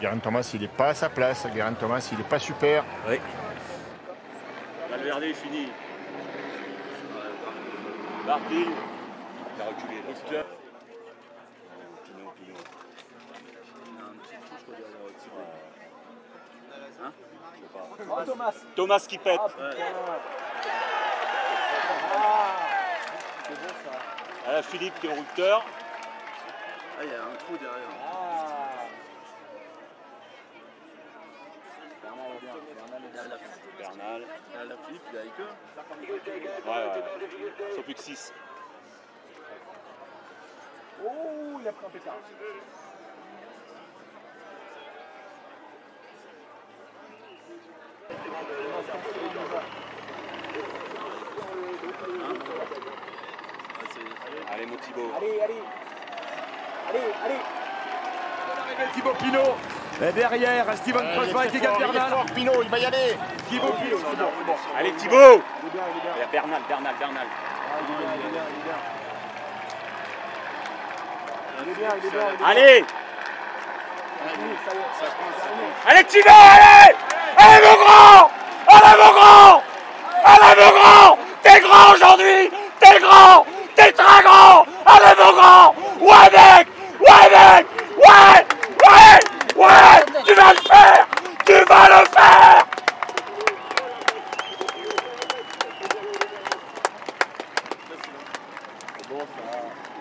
Guérin Thomas, il n'est pas à sa place. Guérin Thomas, il n'est pas super. Oui. Valverde est fini. Mardi. Il a reculé. Hein Thomas Thomas qui pète. Ah, ça. Ah, Philippe qui est en rupteur. Ah, il y a un trou derrière. Ah. Bernard est bien. Bernard est bien. Bernal. Ah, la Philippe, il est avec eux. Ouais, ouais. ouais. Ils sont plus que 6. Oh, il a pris un pétard. Allez, mon Thibaut. Allez, allez. Allez, allez. Thibaut Pinot. Et derrière, Steven Euh, il qui gagne fort, il est Bernal. fort, Pinot, il va y aller. Thibaut Pinot. Allez, Thibaut Il est bien, il est bien. Il y a Bernal, Bernal, Bernal. Ah. Allez. Allez, Thibaut, allez Allez, mon grand Allez, mon grand Allez, mon grand T'es grand aujourd'hui T'es grand T'es très louca.